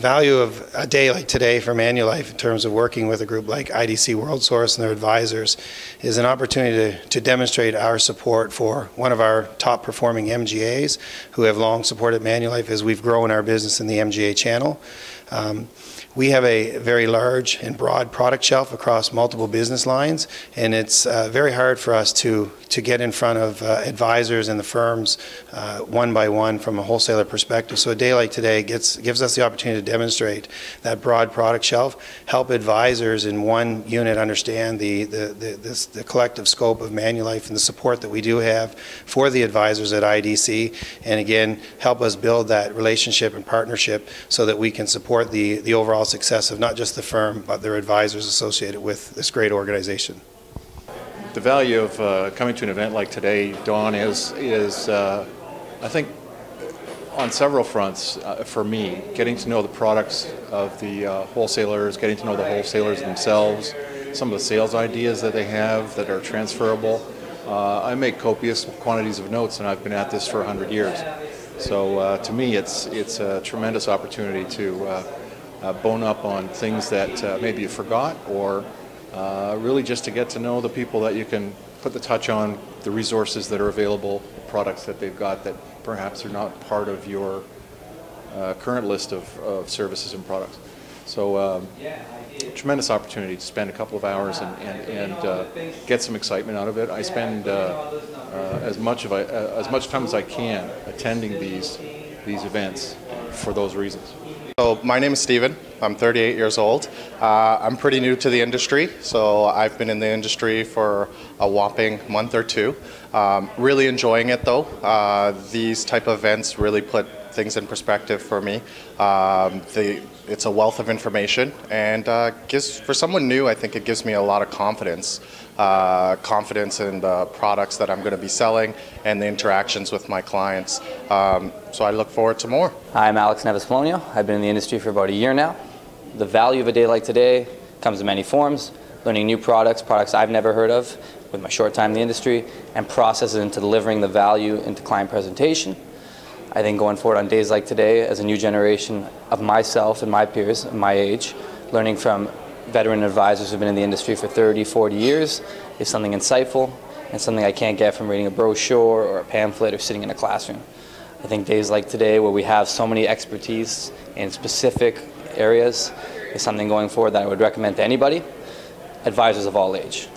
value of a day like today for Manulife in terms of working with a group like IDC Worldsource and their advisors is an opportunity to, to demonstrate our support for one of our top performing MGAs who have long supported Manulife as we've grown our business in the MGA channel. Um, we have a very large and broad product shelf across multiple business lines, and it's uh, very hard for us to to get in front of uh, advisors and the firms uh, one by one from a wholesaler perspective. So a day like today gets, gives us the opportunity to demonstrate that broad product shelf, help advisors in one unit understand the, the, the, this, the collective scope of Manulife and the support that we do have for the advisors at IDC, and again, help us build that relationship and partnership so that we can support the, the overall success of not just the firm, but their advisors associated with this great organization the value of uh, coming to an event like today, Don, is is uh, I think on several fronts uh, for me, getting to know the products of the uh, wholesalers, getting to know the wholesalers themselves, some of the sales ideas that they have that are transferable. Uh, I make copious quantities of notes, and I've been at this for 100 years. So uh, to me, it's it's a tremendous opportunity to bone up on things that maybe you forgot or uh, really just to get to know the people that you can put the touch on, the resources that are available, products that they've got that perhaps are not part of your uh, current list of, of, services and products. So um, tremendous opportunity to spend a couple of hours and, and, and uh, get some excitement out of it. I spend uh, uh, as much of I, uh, as much time as I can attending these these events for those reasons. So my name is Steven. I'm 38 years old. Uh, I'm pretty new to the industry, so I've been in the industry for a whopping month or two. Um, really enjoying it though. Uh, these type of events really put things in perspective for me. Um, the, it's a wealth of information and uh, gives for someone new. I think it gives me a lot of confidence, uh, confidence in the products that I'm going to be selling and the interactions with my clients. Um, so I look forward to more. Hi, I'm Alex Neves Polonio. I've been in the industry for about a year now. The value of a day like today comes in many forms. Learning new products, products I've never heard of with my short time in the industry, and processes into delivering the value into client presentation I think going forward on days like today, as a new generation of myself and my peers, my age, learning from veteran advisors who've been in the industry for 30, 40 years is something insightful and something I can't get from reading a brochure or a pamphlet or sitting in a classroom. I think days like today, where we have so many expertise in specific areas, is something going forward that I would recommend to anybody, advisors of all age.